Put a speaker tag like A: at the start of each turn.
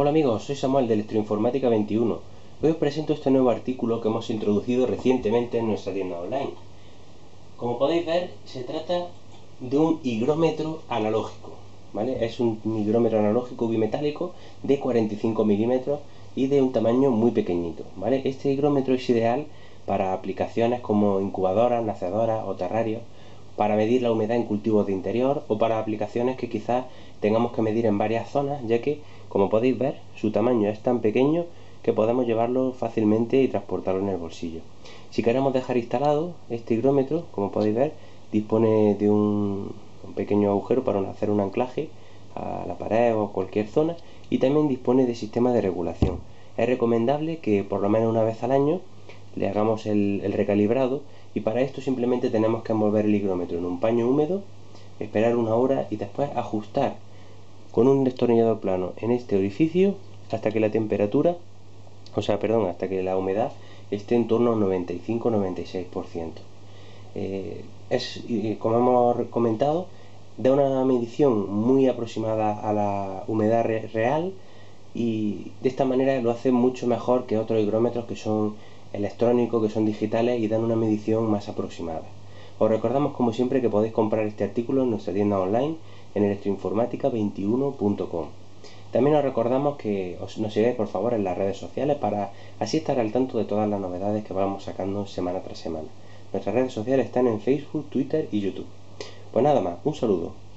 A: Hola amigos, soy Samuel de Electroinformática 21. Hoy os presento este nuevo artículo que hemos introducido recientemente en nuestra tienda online. Como podéis ver, se trata de un higrómetro analógico. ¿vale? Es un higrómetro analógico bimetálico de 45 milímetros y de un tamaño muy pequeñito. ¿vale? Este higrómetro es ideal para aplicaciones como incubadoras, nacedoras o terrarios, para medir la humedad en cultivos de interior o para aplicaciones que quizás tengamos que medir en varias zonas, ya que como podéis ver, su tamaño es tan pequeño que podemos llevarlo fácilmente y transportarlo en el bolsillo. Si queremos dejar instalado este higrómetro, como podéis ver, dispone de un, pequeño agujero para hacer un anclaje a la pared o cualquier zona y también dispone de sistema de regulación. Es recomendable que por lo menos una vez al año le hagamos el, recalibrado y para esto simplemente tenemos que envolver el higrómetro en un paño húmedo, esperar una hora y después ajustar con un destornillador plano en este orificio hasta que la temperatura, o sea, perdón, hasta que la humedad esté en torno al 95-96%. Eh, es, como hemos comentado, da una medición muy aproximada a la humedad real y de esta manera lo hace mucho mejor que otros higrómetros que son electrónicos, que son digitales y dan una medición más aproximada. Os recordamos como siempre que podéis comprar este artículo en nuestra tienda online en electroinformática21.com. También os recordamos que os, nos sigáis por favor en las redes sociales para así estar al tanto de todas las novedades que vamos sacando semana tras semana. Nuestras redes sociales están en Facebook, Twitter y YouTube. Pues nada más, un saludo.